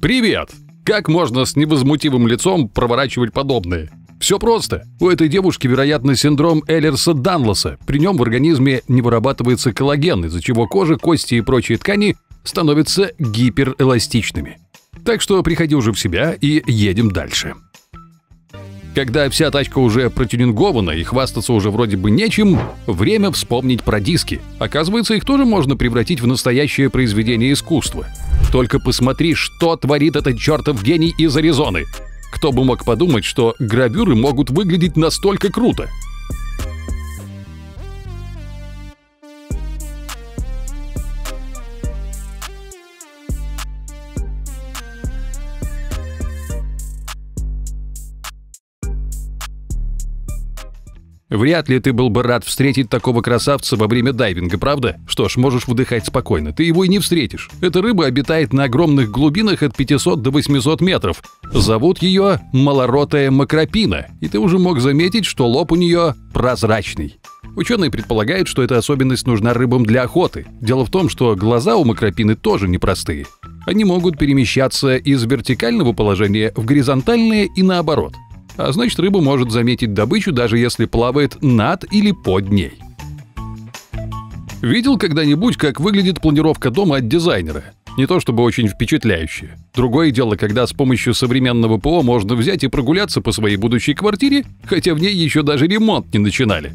Привет! Как можно с невозмутимым лицом проворачивать подобное? Все просто. У этой девушки, вероятно, синдром Эллерса-Данлоса. При нем в организме не вырабатывается коллаген, из-за чего кожа, кости и прочие ткани становятся гиперэластичными. Так что приходи уже в себя и едем дальше. Когда вся тачка уже протюнингована и хвастаться уже вроде бы нечем, время вспомнить про диски. Оказывается, их тоже можно превратить в настоящее произведение искусства. Только посмотри, что творит этот чертов гений из Аризоны. Кто бы мог подумать, что гравюры могут выглядеть настолько круто. Вряд ли ты был бы рад встретить такого красавца во время дайвинга, правда? Что ж, можешь выдыхать спокойно, ты его и не встретишь. Эта рыба обитает на огромных глубинах от 500 до 800 метров. Зовут ее малоротая макропина, и ты уже мог заметить, что лоб у нее прозрачный. Ученые предполагают, что эта особенность нужна рыбам для охоты. Дело в том, что глаза у макропины тоже непростые. Они могут перемещаться из вертикального положения в горизонтальное и наоборот – а значит рыба может заметить добычу, даже если плавает над или под ней. Видел когда-нибудь, как выглядит планировка дома от дизайнера? Не то чтобы очень впечатляющее. Другое дело, когда с помощью современного ПО можно взять и прогуляться по своей будущей квартире, хотя в ней еще даже ремонт не начинали.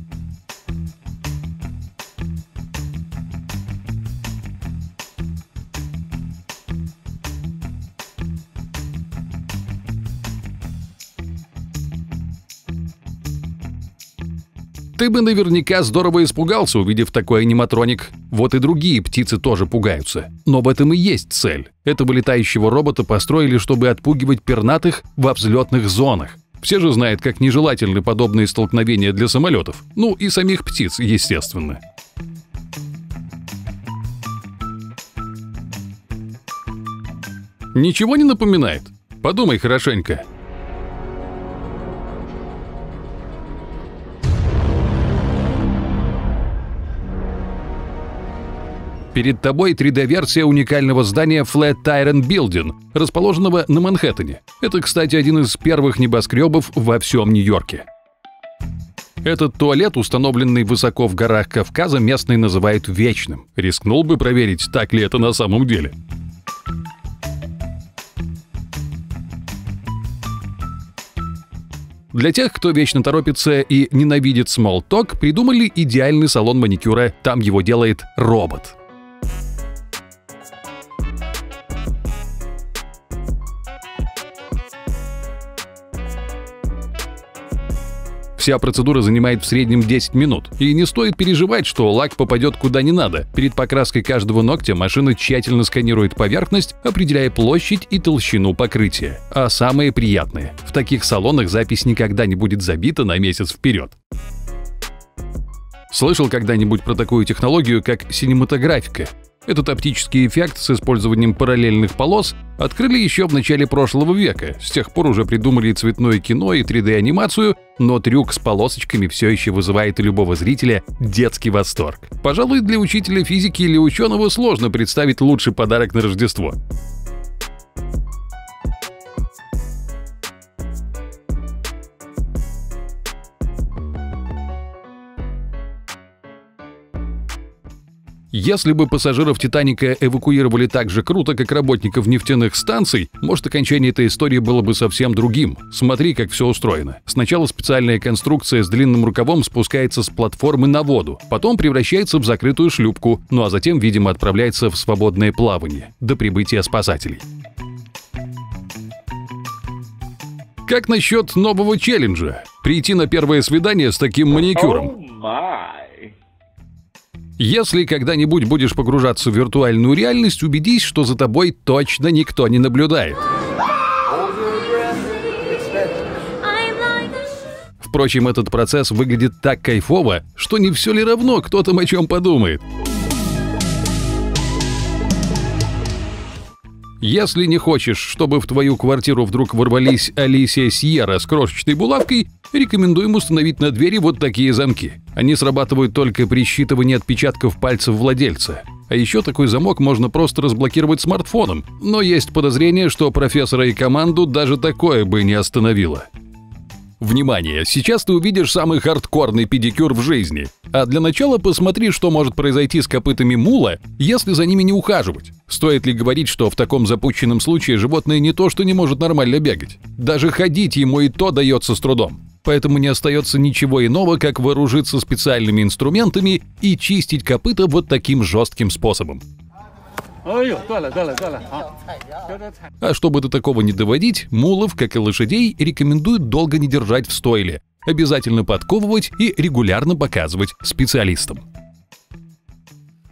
Ты бы наверняка здорово испугался, увидев такой аниматроник. Вот и другие птицы тоже пугаются. Но в этом и есть цель. Этого летающего робота построили, чтобы отпугивать пернатых во взлетных зонах. Все же знают, как нежелательны подобные столкновения для самолетов. Ну и самих птиц, естественно. Ничего не напоминает? Подумай хорошенько. Перед тобой 3D-версия уникального здания Flatiron Building, расположенного на Манхэттене. Это, кстати, один из первых небоскребов во всем Нью-Йорке. Этот туалет, установленный высоко в горах Кавказа, местные называют вечным. Рискнул бы проверить, так ли это на самом деле. Для тех, кто вечно торопится и ненавидит talk, придумали идеальный салон маникюра, там его делает робот. Вся процедура занимает в среднем 10 минут. И не стоит переживать, что лак попадет куда не надо. Перед покраской каждого ногтя машина тщательно сканирует поверхность, определяя площадь и толщину покрытия. А самое приятное – в таких салонах запись никогда не будет забита на месяц вперед. Слышал когда-нибудь про такую технологию, как синематографика? Этот оптический эффект с использованием параллельных полос открыли еще в начале прошлого века. С тех пор уже придумали цветное кино и 3D-анимацию, но трюк с полосочками все еще вызывает у любого зрителя детский восторг. Пожалуй, для учителя физики или ученого сложно представить лучший подарок на Рождество. Если бы пассажиров «Титаника» эвакуировали так же круто, как работников нефтяных станций, может, окончание этой истории было бы совсем другим. Смотри, как все устроено. Сначала специальная конструкция с длинным рукавом спускается с платформы на воду, потом превращается в закрытую шлюпку, ну а затем, видимо, отправляется в свободное плавание до прибытия спасателей. Как насчет нового челленджа? Прийти на первое свидание с таким маникюром? Если когда-нибудь будешь погружаться в виртуальную реальность, убедись, что за тобой точно никто не наблюдает. Впрочем, этот процесс выглядит так кайфово, что не все ли равно, кто там о чем подумает. Если не хочешь, чтобы в твою квартиру вдруг ворвались Алисия Сьерра с крошечной булавкой, рекомендуем установить на двери вот такие замки. Они срабатывают только при считывании отпечатков пальцев владельца. А еще такой замок можно просто разблокировать смартфоном, но есть подозрение, что профессора и команду даже такое бы не остановило. Внимание! Сейчас ты увидишь самый хардкорный педикюр в жизни. А для начала посмотри, что может произойти с копытами мула, если за ними не ухаживать. Стоит ли говорить, что в таком запущенном случае животное не то, что не может нормально бегать. Даже ходить ему и то дается с трудом. Поэтому не остается ничего иного, как вооружиться специальными инструментами и чистить копыта вот таким жестким способом. А чтобы до такого не доводить, мулов, как и лошадей, рекомендуют долго не держать в стойле, обязательно подковывать и регулярно показывать специалистам.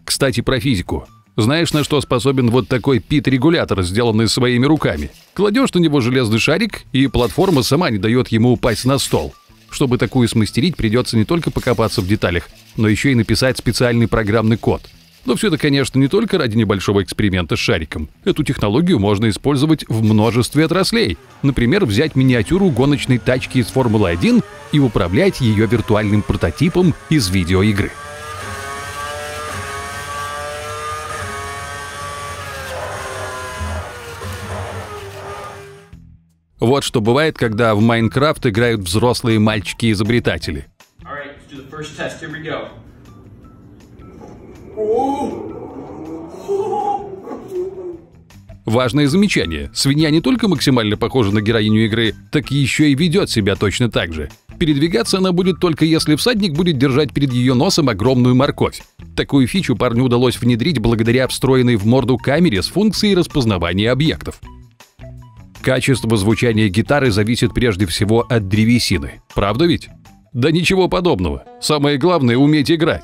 Кстати, про физику. Знаешь, на что способен вот такой пит-регулятор, сделанный своими руками? Кладешь на него железный шарик, и платформа сама не дает ему упасть на стол. Чтобы такую смастерить, придется не только покопаться в деталях, но еще и написать специальный программный код – но все это, конечно, не только ради небольшого эксперимента с шариком. Эту технологию можно использовать в множестве отраслей. Например, взять миниатюру гоночной тачки из Формулы-1 и управлять ее виртуальным прототипом из видеоигры. Вот что бывает, когда в Майнкрафт играют взрослые мальчики-изобретатели. All right, Важное замечание. Свинья не только максимально похожа на героиню игры, так еще и ведет себя точно так же. Передвигаться она будет только если всадник будет держать перед ее носом огромную морковь. Такую фичу парню удалось внедрить благодаря встроенной в морду камере с функцией распознавания объектов. Качество звучания гитары зависит прежде всего от древесины. Правда ведь? Да ничего подобного. Самое главное – уметь играть.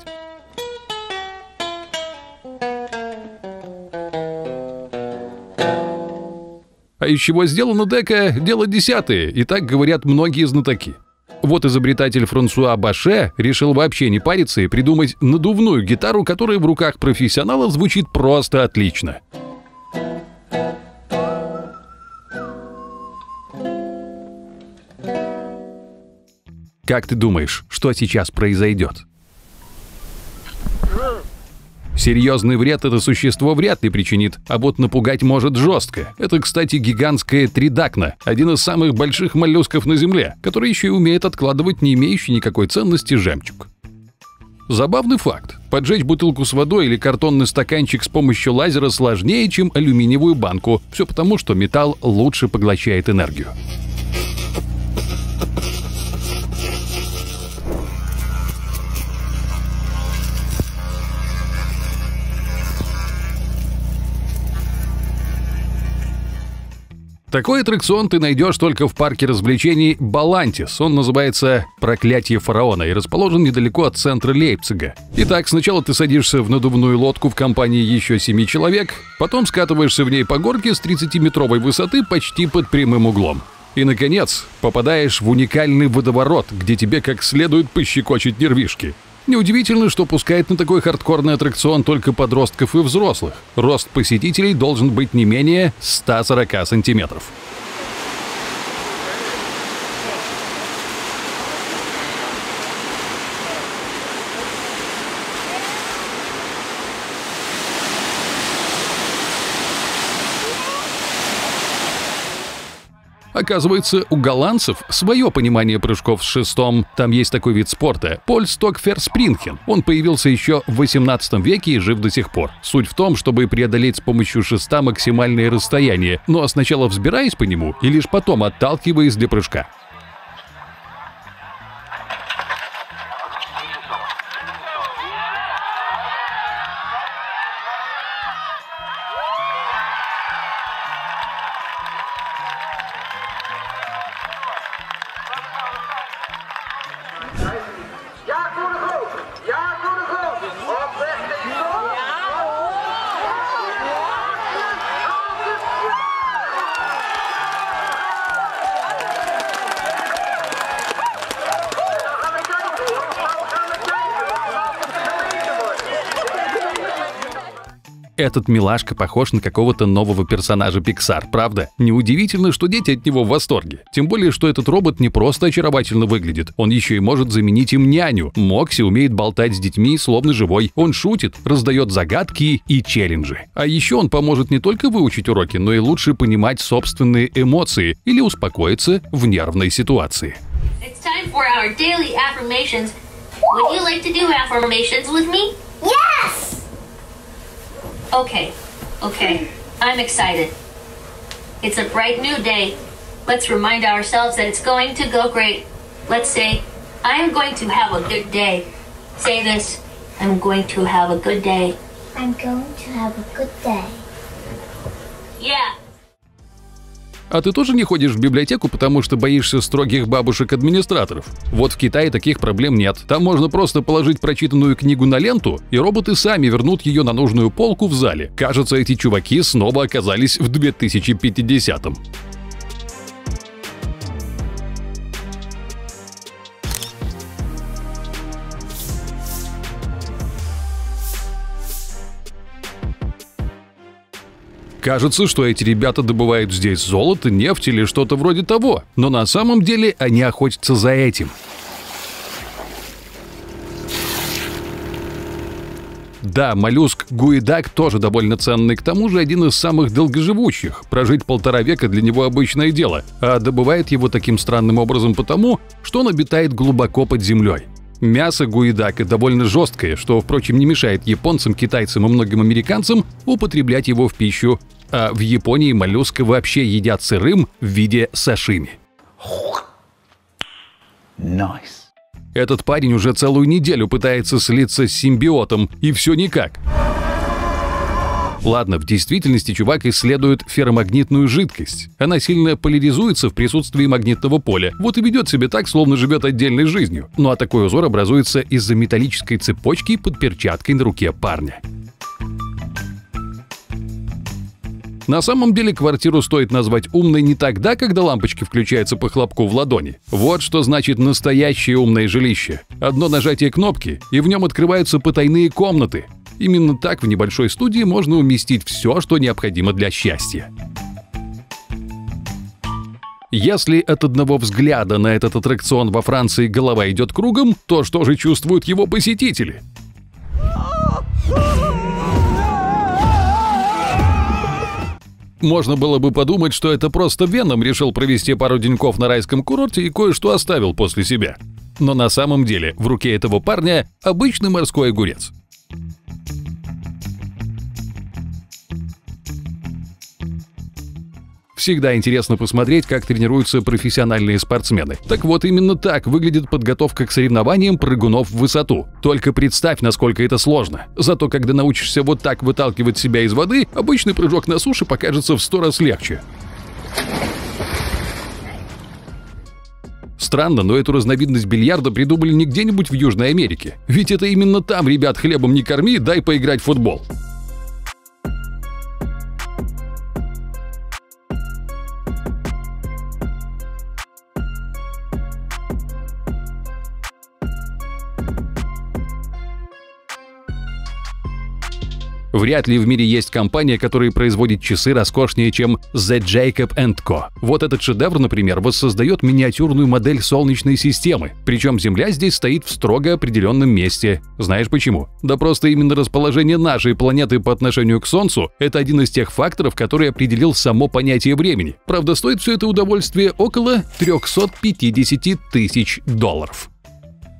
А из чего сделана дека – дело десятое, и так говорят многие знатоки. Вот изобретатель Франсуа Баше решил вообще не париться и придумать надувную гитару, которая в руках профессионала звучит просто отлично. Как ты думаешь, что сейчас произойдет? Серьезный вред это существо вряд ли причинит, а вот напугать может жестко. Это, кстати, гигантская тридакна, один из самых больших моллюсков на Земле, который еще и умеет откладывать не имеющий никакой ценности жемчуг. Забавный факт. Поджечь бутылку с водой или картонный стаканчик с помощью лазера сложнее, чем алюминиевую банку. Все потому, что металл лучше поглощает энергию. Такой аттракцион ты найдешь только в парке развлечений Балантис. Он называется «Проклятие фараона» и расположен недалеко от центра Лейпцига. Итак, сначала ты садишься в надувную лодку в компании еще семи человек, потом скатываешься в ней по горке с 30-метровой высоты почти под прямым углом. И, наконец, попадаешь в уникальный водоворот, где тебе как следует пощекочет нервишки. Неудивительно, что пускает на такой хардкорный аттракцион только подростков и взрослых. Рост посетителей должен быть не менее 140 сантиметров. Оказывается, у голландцев свое понимание прыжков с шестом. Там есть такой вид спорта – Поль Стокфер Спринхен. Он появился еще в 18 веке и жив до сих пор. Суть в том, чтобы преодолеть с помощью шеста максимальное расстояние, но сначала взбираясь по нему и лишь потом отталкиваясь для прыжка. Этот милашка похож на какого-то нового персонажа Pixar, правда? Неудивительно, что дети от него в восторге. Тем более, что этот робот не просто очаровательно выглядит, он еще и может заменить им няню. Мокси умеет болтать с детьми, словно живой. Он шутит, раздает загадки и челленджи. А еще он поможет не только выучить уроки, но и лучше понимать собственные эмоции или успокоиться в нервной ситуации. Yes! Okay, okay. I'm excited. It's a bright new day. Let's remind ourselves that it's going to go great. Let's say, I am going to have a good day. Say this I'm going to have a good day. I'm going to have a good day. Yeah. А ты тоже не ходишь в библиотеку, потому что боишься строгих бабушек-администраторов? Вот в Китае таких проблем нет. Там можно просто положить прочитанную книгу на ленту, и роботы сами вернут ее на нужную полку в зале. Кажется, эти чуваки снова оказались в 2050-м. Кажется, что эти ребята добывают здесь золото, нефть или что-то вроде того, но на самом деле они охотятся за этим. Да, моллюск гуидак тоже довольно ценный, к тому же один из самых долгоживущих. Прожить полтора века для него обычное дело, а добывает его таким странным образом потому, что он обитает глубоко под землей. Мясо гуидака довольно жесткое, что, впрочем, не мешает японцам, китайцам и многим американцам употреблять его в пищу, а в Японии моллюска вообще едят сырым в виде сашими. Nice. Этот парень уже целую неделю пытается слиться с симбиотом, и все никак. Ладно, в действительности чувак исследует ферромагнитную жидкость. Она сильно поляризуется в присутствии магнитного поля, вот и ведет себя так, словно живет отдельной жизнью. Ну а такой узор образуется из-за металлической цепочки под перчаткой на руке парня. На самом деле квартиру стоит назвать умной не тогда, когда лампочки включаются по хлопку в ладони. Вот что значит настоящее умное жилище. Одно нажатие кнопки, и в нем открываются потайные комнаты. Именно так в небольшой студии можно уместить все, что необходимо для счастья. Если от одного взгляда на этот аттракцион во Франции голова идет кругом, то что же чувствуют его посетители? Можно было бы подумать, что это просто Веном решил провести пару деньков на райском курорте и кое-что оставил после себя. Но на самом деле в руке этого парня обычный морской огурец. Всегда интересно посмотреть, как тренируются профессиональные спортсмены. Так вот, именно так выглядит подготовка к соревнованиям прыгунов в высоту. Только представь, насколько это сложно. Зато когда научишься вот так выталкивать себя из воды, обычный прыжок на суше покажется в сто раз легче. Странно, но эту разновидность бильярда придумали не где-нибудь в Южной Америке. Ведь это именно там, ребят, хлебом не корми, дай поиграть в футбол. Вряд ли в мире есть компания, которая производит часы роскошнее, чем The Jacob Co. Вот этот шедевр, например, воссоздает миниатюрную модель Солнечной системы. Причем Земля здесь стоит в строго определенном месте. Знаешь почему? Да просто именно расположение нашей планеты по отношению к Солнцу – это один из тех факторов, который определил само понятие времени. Правда, стоит все это удовольствие около 350 тысяч долларов.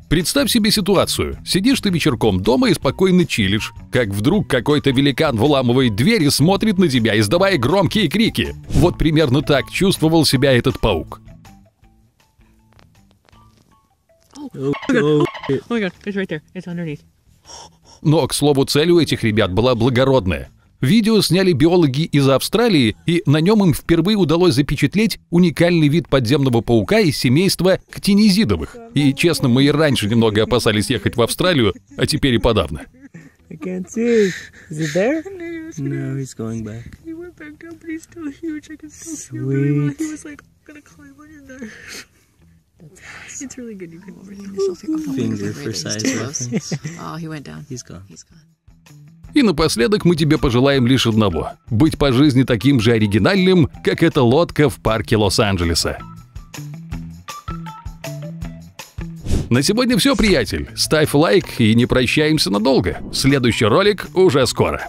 Представь себе ситуацию. Сидишь ты вечерком дома и спокойно чилишь, как вдруг какой-то великан выламывает дверь и смотрит на тебя, издавая громкие крики. Вот примерно так чувствовал себя этот паук. Oh. Но, к слову, цель у этих ребят была благородная. Видео сняли биологи из Австралии, и на нем им впервые удалось запечатлеть уникальный вид подземного паука из семейства ктинизидовых. И, честно, мы и раньше немного опасались ехать в Австралию, а теперь и подавно. I can't see. Is it there? No, he's going back. He went back down, but he's still huge. I can still see him very well. Sweet. He was like, I'm gonna climb under there. It's really good. You can really Finger for size reference. Oh, he went down. He's gone. He's gone. И напоследок мы тебе пожелаем лишь одного – быть по жизни таким же оригинальным, как эта лодка в парке Лос-Анджелеса. На сегодня все, приятель. Ставь лайк и не прощаемся надолго. Следующий ролик уже скоро.